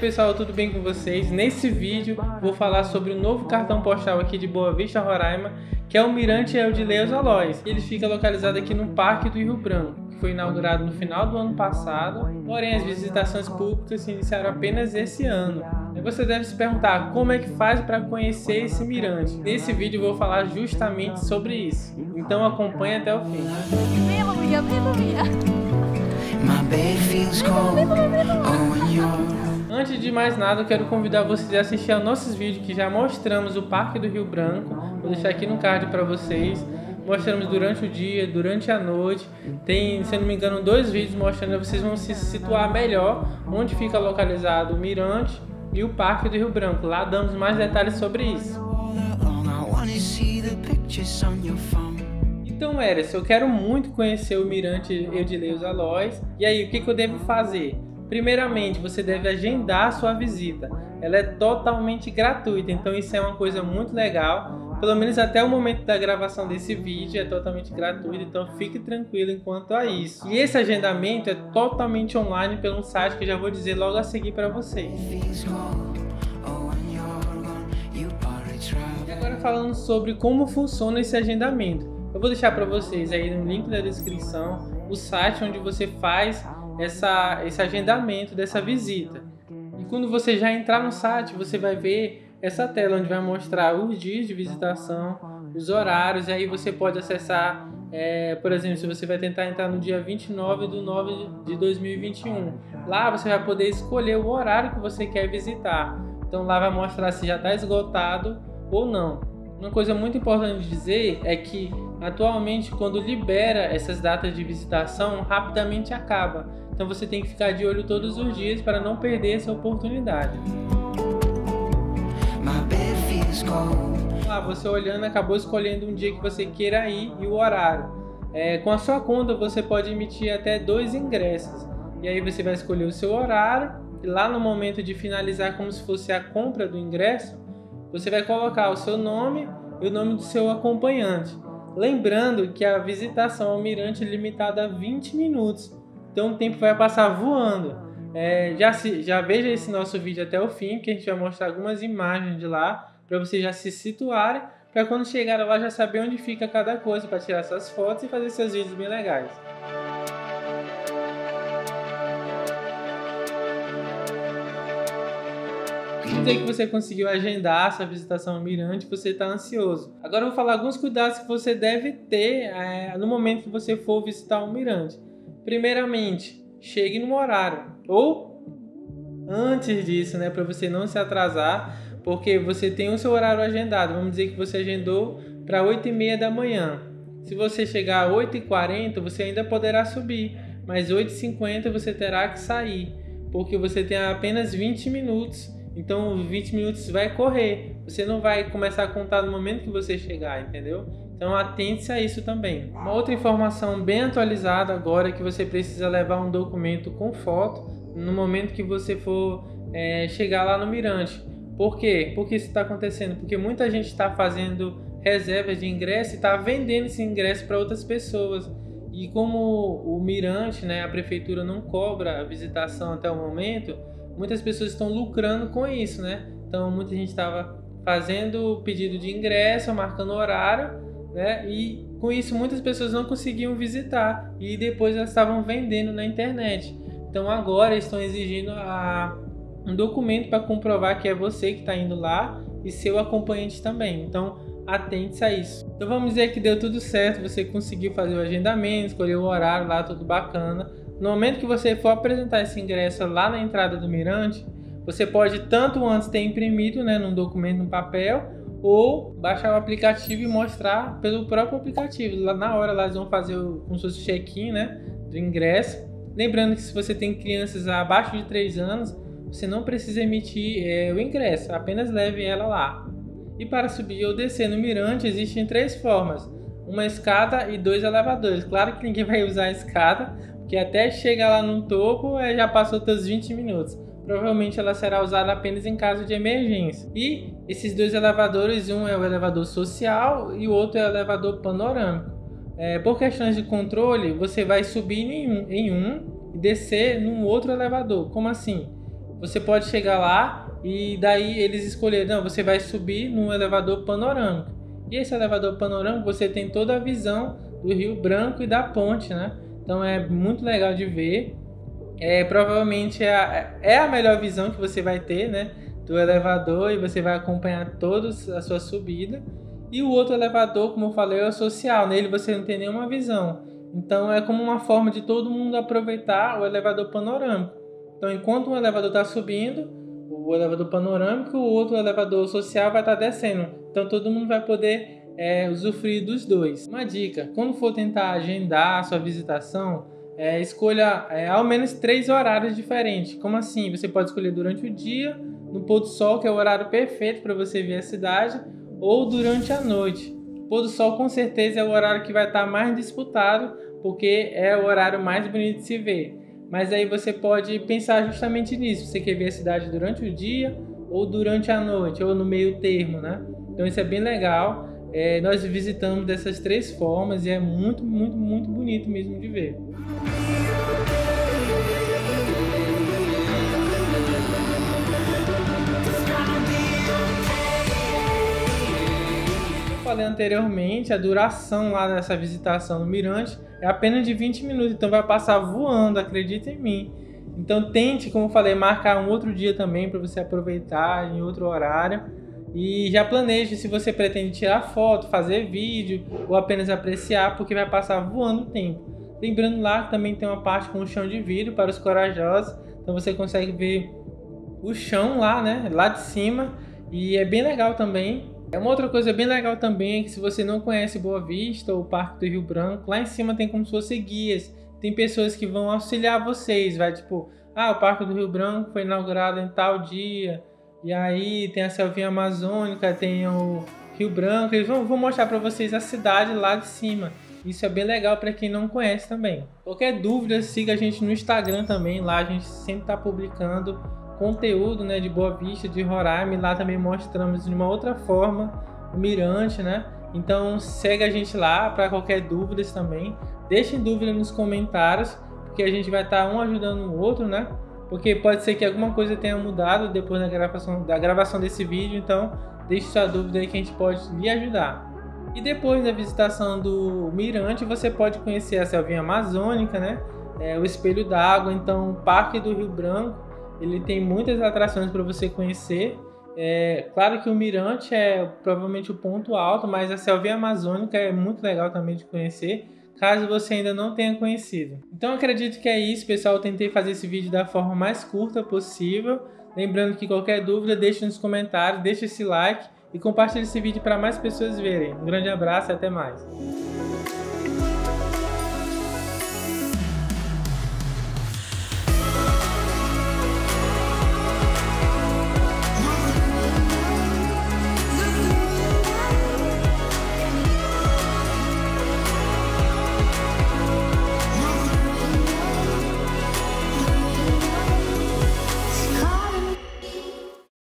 pessoal, tudo bem com vocês? Nesse vídeo vou falar sobre o novo cartão postal aqui de Boa Vista, Roraima, que é o Mirante Eldileus Alois. Ele fica localizado aqui no Parque do Rio Branco, que foi inaugurado no final do ano passado, porém as visitações públicas se iniciaram apenas esse ano. E você deve se perguntar como é que faz para conhecer esse mirante. Nesse vídeo vou falar justamente sobre isso, então acompanhe até o fim. Antes de mais nada, eu quero convidar vocês a assistir aos nossos vídeos que já mostramos o Parque do Rio Branco. Vou deixar aqui no card para vocês. Mostramos durante o dia, durante a noite. Tem, se não me engano, dois vídeos mostrando. Vocês vão se situar melhor onde fica localizado o Mirante e o Parque do Rio Branco. Lá damos mais detalhes sobre isso. Então, Eres, eu quero muito conhecer o Mirante Eudileus Alois. E aí, o que, que eu devo fazer? Primeiramente, você deve agendar a sua visita. Ela é totalmente gratuita, então isso é uma coisa muito legal. Pelo menos até o momento da gravação desse vídeo é totalmente gratuito, então fique tranquilo enquanto a isso. E esse agendamento é totalmente online pelo site que eu já vou dizer logo a seguir para vocês. E agora falando sobre como funciona esse agendamento. Eu vou deixar para vocês aí no link da descrição o site onde você faz essa, esse agendamento dessa visita. E quando você já entrar no site, você vai ver essa tela onde vai mostrar os dias de visitação, os horários, e aí você pode acessar, é, por exemplo, se você vai tentar entrar no dia 29 de 9 de 2021. Lá você vai poder escolher o horário que você quer visitar. Então lá vai mostrar se já está esgotado ou não. Uma coisa muito importante dizer é que atualmente quando libera essas datas de visitação, rapidamente acaba. Então você tem que ficar de olho todos os dias para não perder essa oportunidade. Lá você olhando acabou escolhendo um dia que você queira ir e o horário. É, com a sua conta você pode emitir até dois ingressos. E aí você vai escolher o seu horário e lá no momento de finalizar como se fosse a compra do ingresso, você vai colocar o seu nome e o nome do seu acompanhante. Lembrando que a visitação ao mirante é limitada a 20 minutos, então o tempo vai passar voando. É, já, se- já veja esse nosso vídeo até o fim, que a gente vai mostrar algumas imagens de lá para vocês já se situarem, para quando chegar lá já saber onde fica cada coisa para tirar suas fotos e fazer seus vídeos bem legais. Dizer que você conseguiu agendar sua visitação ao Mirante, você está ansioso. Agora eu vou falar alguns cuidados que você deve ter é, no momento que você for visitar o Mirante. Primeiramente, chegue no horário ou antes disso, né, para você não se atrasar, porque você tem o seu horário agendado. Vamos dizer que você agendou para 8 e meia da manhã. Se você chegar a 8h40, você ainda poderá subir, mas 8h50 você terá que sair, porque você tem apenas 20 minutos. Então, os 20 minutos vai correr. Você não vai começar a contar no momento que você chegar, entendeu? Então, atente-se a isso também. Uma outra informação bem atualizada agora é que você precisa levar um documento com foto no momento que você for é, chegar lá no Mirante. Por quê? Por que isso está acontecendo? Porque muita gente está fazendo reservas de ingresso e está vendendo esse ingresso para outras pessoas. E como o Mirante, né, a prefeitura não cobra a visitação até o momento, muitas pessoas estão lucrando com isso, né? Então muita gente estava fazendo pedido de ingresso, marcando horário, né? E com isso muitas pessoas não conseguiam visitar e depois elas estavam vendendo na internet. Então agora estão exigindo a, um documento para comprovar que é você que está indo lá e seu acompanhante também. Então atente-se a isso. Então vamos dizer que deu tudo certo, você conseguiu fazer o agendamento, escolheu o horário lá, tudo bacana. No momento que você for apresentar esse ingresso lá na entrada do Mirante, você pode tanto antes ter imprimido, né, num documento, num papel, ou baixar o aplicativo e mostrar pelo próprio aplicativo. Lá na hora lá eles vão fazer o, como o check-in, né, do ingresso. Lembrando que se você tem crianças abaixo de 3 anos, você não precisa emitir é, o ingresso, apenas leve ela lá. E para subir ou descer no mirante existem três formas: uma escada e dois elevadores. Claro que ninguém vai usar a escada, porque até chegar lá no topo é, já passou teus 20 minutos. Provavelmente ela será usada apenas em caso de emergência. E esses dois elevadores, um é o elevador social e o outro é o elevador panorâmico. É, por questões de controle, você vai subir em um, em um e descer num outro elevador. Como assim? você pode chegar lá e daí eles escolheram, não, você vai subir num elevador panorâmico. E esse elevador panorâmico você tem toda a visão do Rio Branco e da ponte, né? Então é muito legal de ver. É, provavelmente é a, é a melhor visão que você vai ter, né? Do elevador e você vai acompanhar toda a sua subida. E o outro elevador, como eu falei, é o social. Nele você não tem nenhuma visão. Então é como uma forma de todo mundo aproveitar o elevador panorâmico. Então enquanto um elevador está subindo, o elevador panorâmico, o outro elevador social vai estar tá descendo. Então todo mundo vai poder é, usufruir dos dois. Uma dica: quando for tentar agendar a sua visitação, é, escolha é, ao menos três horários diferentes. Como assim? Você pode escolher durante o dia, no pôr do sol, que é o horário perfeito para você ver a cidade, ou durante a noite. O pôr do sol com certeza é o horário que vai estar mais disputado, porque é o horário mais bonito de se ver. Mas aí você pode pensar justamente nisso. Você quer ver a cidade durante o dia, ou durante a noite, ou no meio termo, né? Então isso é bem legal. É, nós visitamos dessas três formas e é muito, muito, muito bonito mesmo de ver. falei anteriormente, a duração lá dessa visitação no Mirante é apenas de 20 minutos, então vai passar voando, acredita em mim. Então tente, como falei, marcar um outro dia também para você aproveitar em outro horário e já planeje se você pretende tirar foto, fazer vídeo ou apenas apreciar, porque vai passar voando o tempo. Lembrando lá que também tem uma parte com o chão de vidro para os corajosos, então você consegue ver o chão lá, né, lá de cima, e é bem legal também. É uma outra coisa bem legal também é que se você não conhece Boa Vista ou o Parque do Rio Branco, lá em cima tem como se fosse guias. Tem pessoas que vão auxiliar vocês, vai tipo, ah, o Parque do Rio Branco foi inaugurado em tal dia, e aí tem a selvinha amazônica, tem o Rio Branco. Eles vão, vou mostrar para vocês a cidade lá de cima. Isso é bem legal para quem não conhece também. Qualquer dúvida, siga a gente no Instagram também. Lá a gente sempre está publicando conteúdo né, de Boa Vista, de Roraima. Lá também mostramos de uma outra forma o Mirante, né? Então segue a gente lá para qualquer dúvida também. Deixem dúvida nos comentários, porque a gente vai estar tá um ajudando o outro, né? Porque pode ser que alguma coisa tenha mudado depois da gravação, da gravação desse vídeo, então deixe sua dúvida aí que a gente pode lhe ajudar. E depois da visitação do mirante, você pode conhecer a selvinha amazônica, né? É, o espelho d'água, então o Parque do Rio Branco, ele tem muitas atrações para você conhecer. É, claro que o mirante é provavelmente o ponto alto, mas a selvinha amazônica é muito legal também de conhecer caso você ainda não tenha conhecido. Então acredito que é isso, pessoal. Eu tentei fazer esse vídeo da forma mais curta possível. Lembrando que qualquer dúvida, deixe nos comentários, deixe esse like e compartilhe esse vídeo para mais pessoas verem. Um grande abraço e até mais.